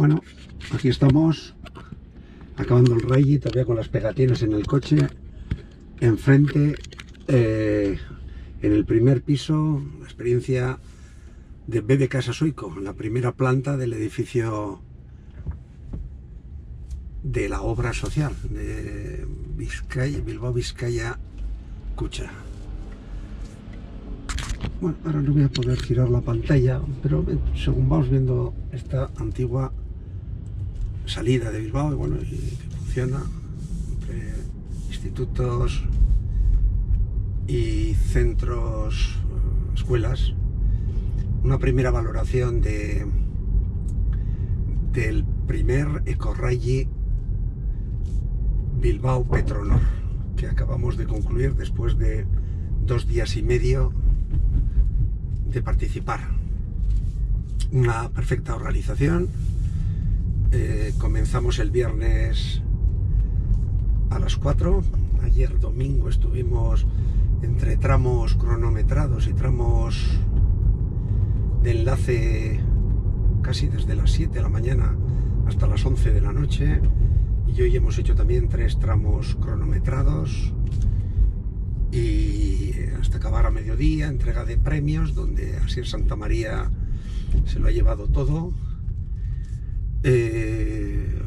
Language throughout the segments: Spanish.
Bueno, aquí estamos acabando el rally, todavía con las pegatinas en el coche. Enfrente, eh, en el primer piso, la experiencia de Bebe Casa Suico, la primera planta del edificio de la obra social de Vizcaya, Bilbao Vizcaya Cucha. Bueno, ahora no voy a poder girar la pantalla, pero según vamos viendo esta antigua salida de Bilbao, y bueno, que funciona entre institutos y centros, escuelas, una primera valoración de del primer ecorrally Bilbao Petronor, que acabamos de concluir después de dos días y medio de participar. Una perfecta organización. Eh, comenzamos el viernes a las 4. Ayer domingo estuvimos entre tramos cronometrados y tramos de enlace casi desde las 7 de la mañana hasta las 11 de la noche. Y hoy hemos hecho también tres tramos cronometrados y hasta acabar a mediodía, entrega de premios, donde así Santa María se lo ha llevado todo. Eh,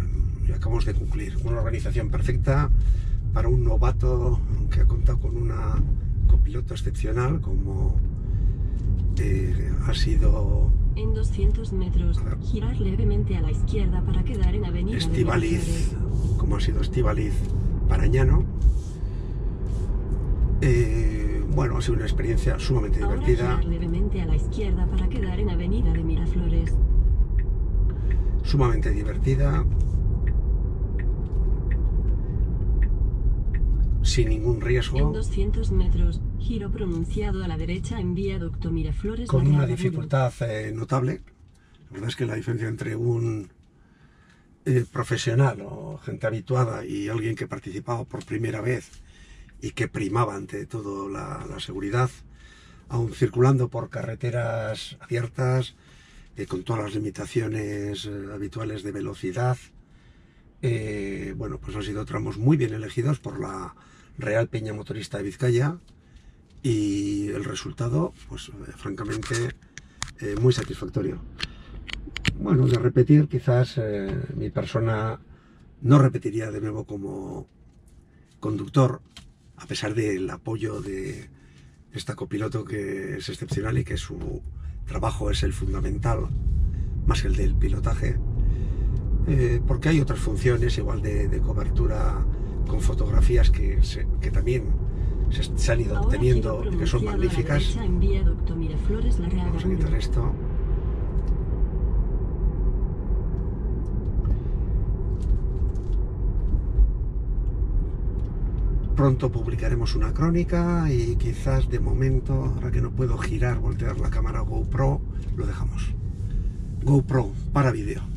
acabamos de concluir. Una organización perfecta para un novato que ha contado con una copiloto excepcional como eh, ha sido En 200 metros, girar levemente a la izquierda para quedar en avenida de Estivaliz, como ha sido Estivaliz Parañano. Eh, bueno, ha sido una experiencia sumamente Ahora divertida, girar levemente a la izquierda para quedar en avenida de Miraflores. Sumamente divertida, sin ningún En riesgo, 200 metros, giro pronunciado a la derecha en viaducto Miraflores. con una dificultad eh, notable. La verdad es que la diferencia entre un eh, profesional o gente habituada y alguien que participaba por primera vez y que primaba ante todo la, la seguridad, aún circulando por carreteras abiertas, eh, con todas las limitaciones eh, habituales de velocidad. Eh, bueno, pues han sido tramos muy bien elegidos por la Real Peña Motorista de Vizcaya y el resultado, pues francamente, muy satisfactorio. Bueno, de repetir, quizás mi persona no repetiría de nuevo como conductor, a pesar del apoyo de esta copiloto que es excepcional y que su trabajo es el fundamental, más que el del pilotaje, eh, porque hay otras funciones igual de, de cobertura con fotografías que, se- que también se, se han ido obteniendo y que son magníficas. Vamos a quitar esto. Pronto publicaremos una crónica y quizás de momento, ahora que no puedo girar, voltear la cámara GoPro, lo dejamos. GoPro para vídeo.